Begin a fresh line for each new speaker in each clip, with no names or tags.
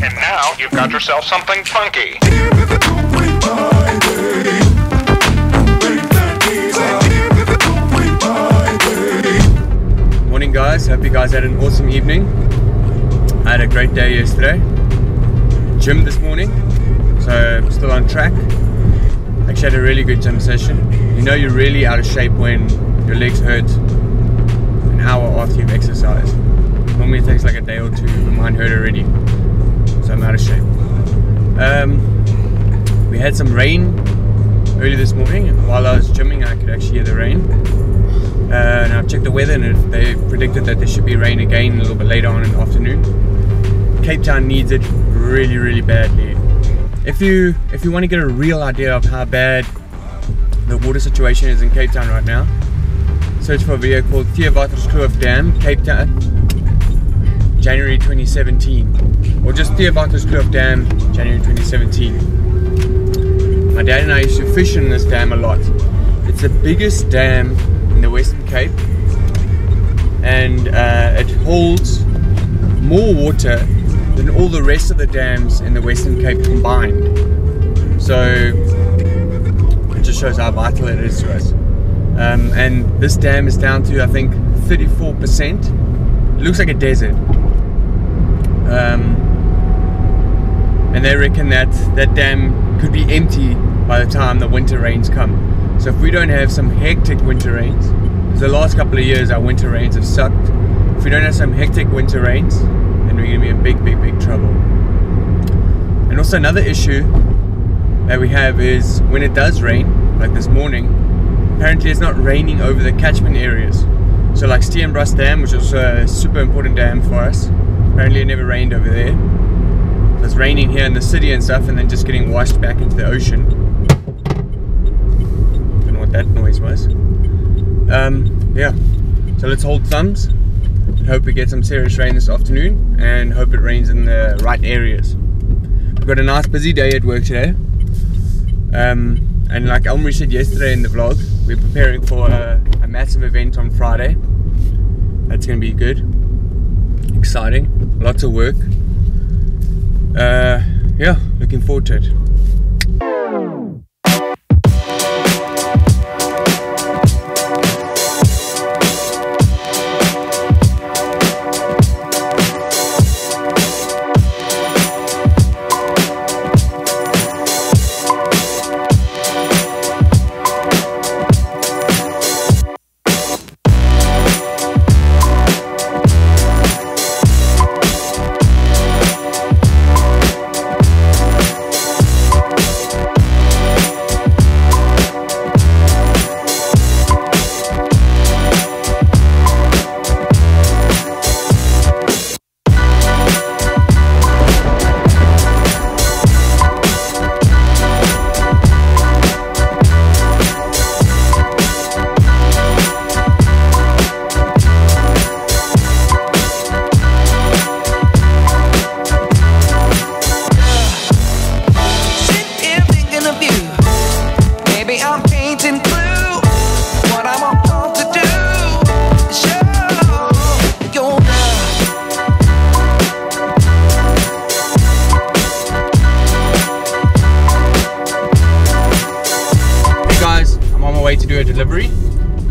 And now you've got yourself something funky.
Morning, guys. Hope you guys had an awesome evening. I had a great day yesterday. Gym this morning, so still on track. Actually, had a really good gym session. You know, you're really out of shape when your legs hurt an hour after you've exercised. Normally, it takes like a day or two, but mine hurt already, so I'm out of shape. Um, we had some rain early this morning. While I was gymming, I could actually hear the rain. Uh, and I've checked the weather and they predicted that there should be rain again a little bit later on in the afternoon. Cape Town needs it really, really badly. If you if you want to get a real idea of how bad the water situation is in Cape Town right now, search for a video called Theewaterskloof Dam, Cape Town, January 2017, or just the Theewaterskloof Dam, January 2017. My dad and I used to fish in this dam a lot. It's the biggest dam in the Western Cape, and uh, it holds more water than all the rest of the dams in the Western Cape combined. So it just shows how vital it is to us. Um, and this dam is down to I think 34%. It looks like a desert. Um, and they reckon that that dam could be empty by the time the winter rains come. So if we don't have some hectic winter rains, because the last couple of years our winter rains have sucked, if we don't have some hectic winter rains, then we're going to be in big, big, big trouble. And also another issue that we have is when it does rain, like this morning, apparently it's not raining over the catchment areas. So like Steenbras Dam, which is a super important dam for us, apparently it never rained over there. It's raining here in the city and stuff and then just getting washed back into the ocean And what that noise was. Um, yeah, so let's hold thumbs and hope we get some serious rain this afternoon and hope it rains in the right areas. We've got a nice busy day at work today. Um, and like Elmary said yesterday in the vlog, we're preparing for a, a massive event on Friday. That's going to be good. Exciting. Lots of work. Uh, yeah, looking forward to it.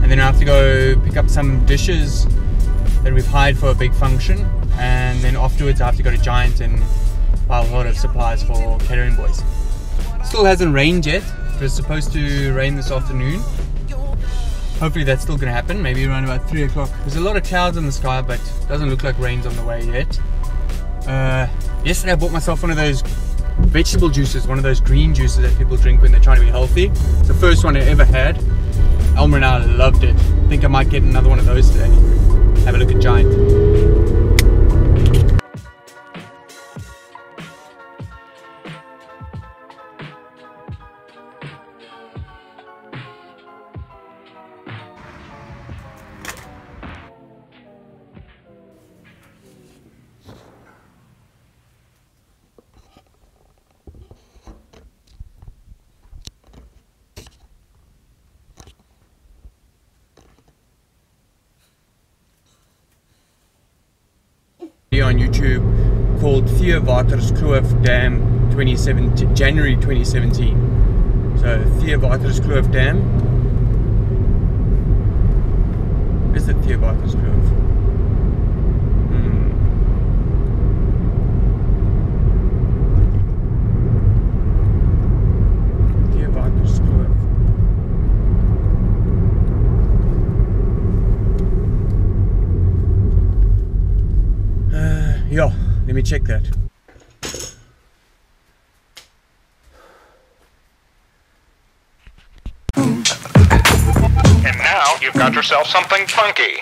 And then I have to go pick up some dishes that we've hired for a big function and then afterwards I have to go to Giant and buy a lot of supplies for catering boys. Still hasn't rained yet. It was supposed to rain this afternoon. Hopefully that's still going to happen, maybe around about 3 o'clock. There's a lot of clouds in the sky but doesn't look like rain's on the way yet. Uh, yesterday I bought myself one of those vegetable juices, one of those green juices that people drink when they're trying to be healthy. It's the first one I ever had. Elmer and I loved it. I think I might get another one of those today. Have a look at Giant. On YouTube called Theewaterskloof Dam 2017, January 2017. So Theowaterskloof Dam. Is it Theowaterskloof? Hmm. Yeah, let me check that.
And now you've got yourself something funky.